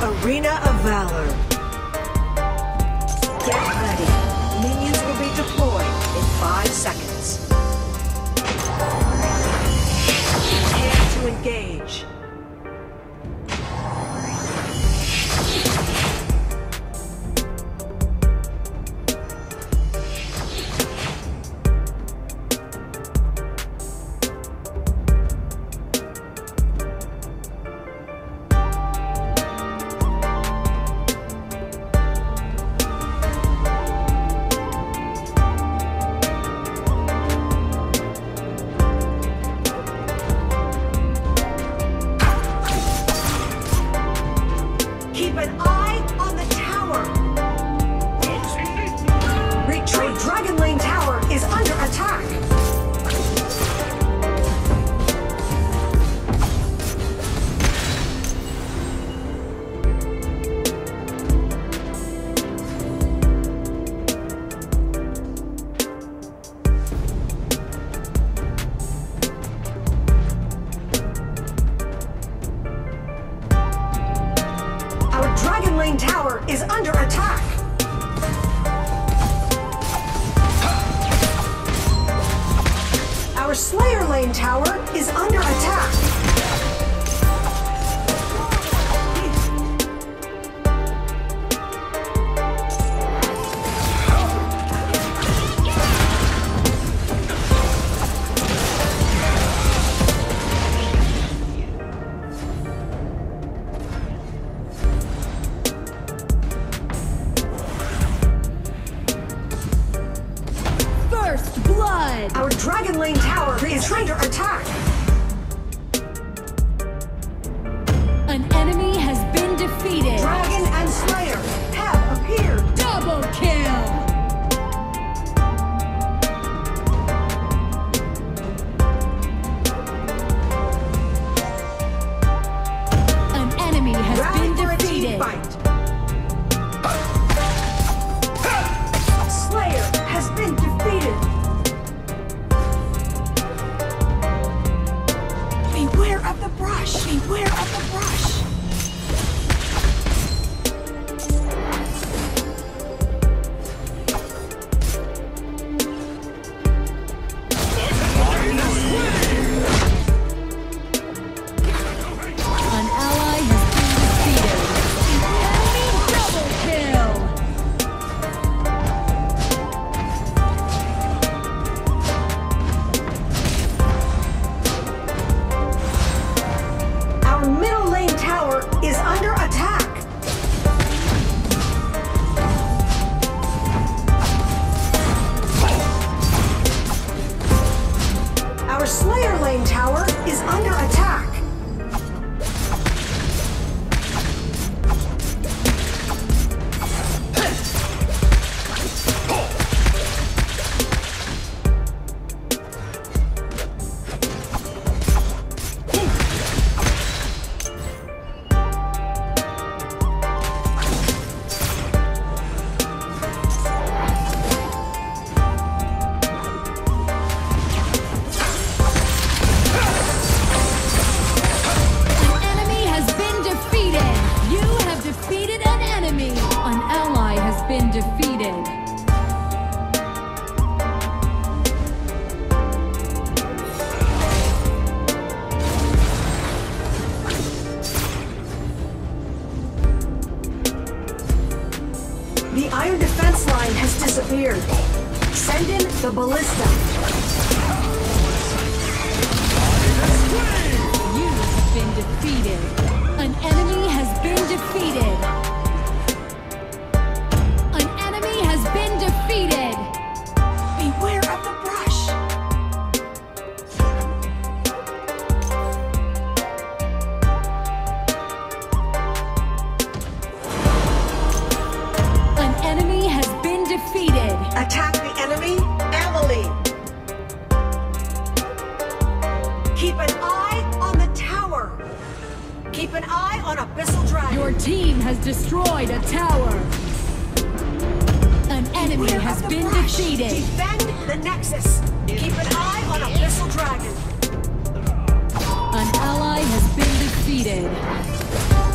Welcome to Our Dragon Lane Tower is trying to attack. eye on Abyssal Dragon. Your team has destroyed a tower. An enemy We're has been brush. defeated. Defend the Nexus. Keep an eye on Abyssal Dragon. An ally has been defeated.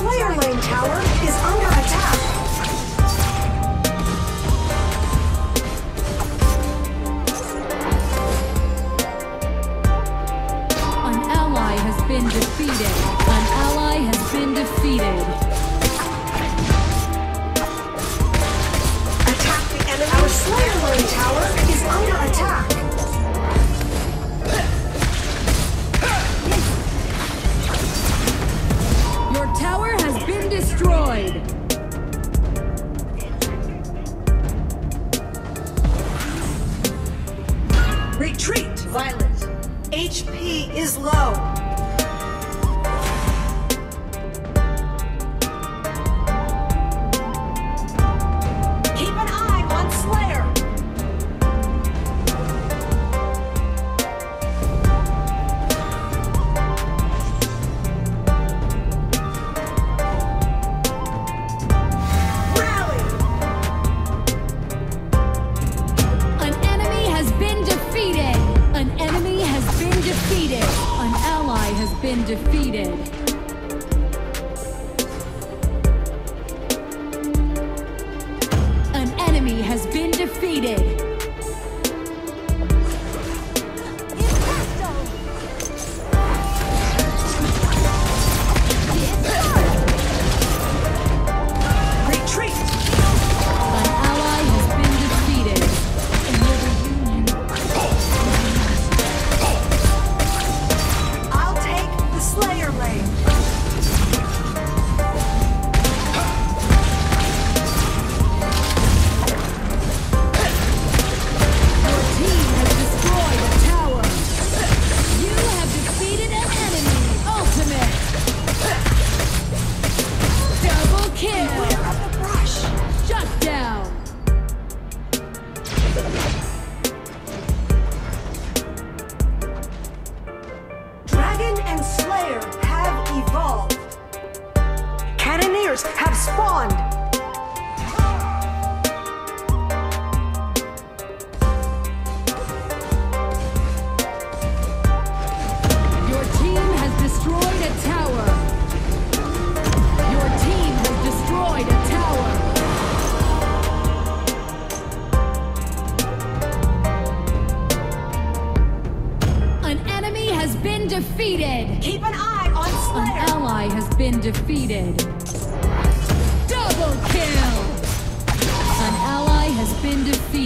Slayer Lane Tower is under attack. An ally has been defeated. An ally has been defeated.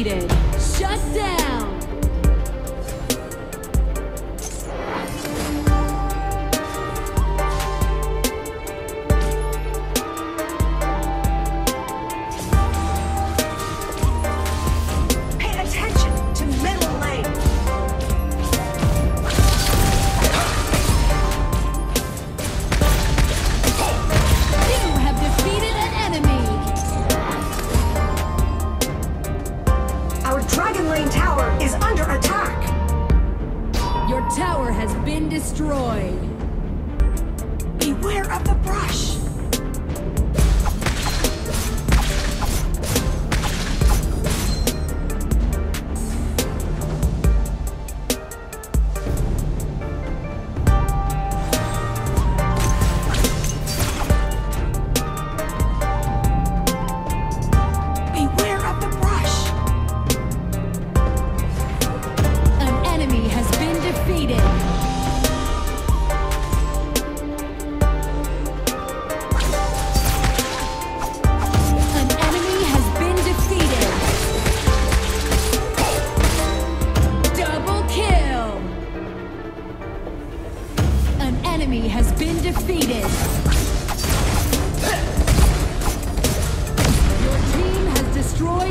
defeated. Shut down. destroyed. Beware of the bride!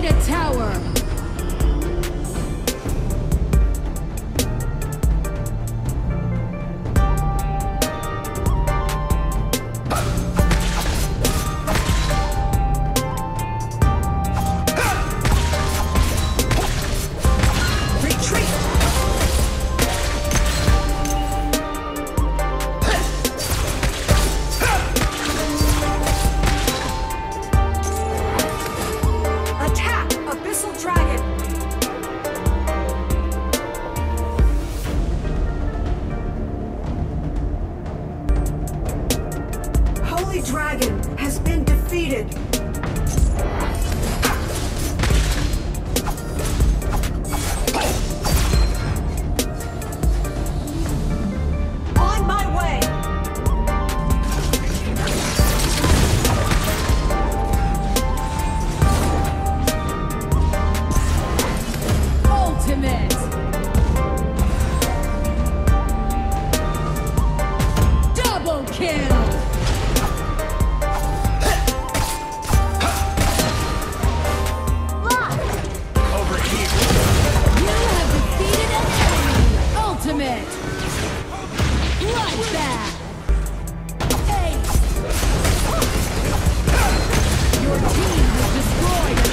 a tower. Your team has destroyed.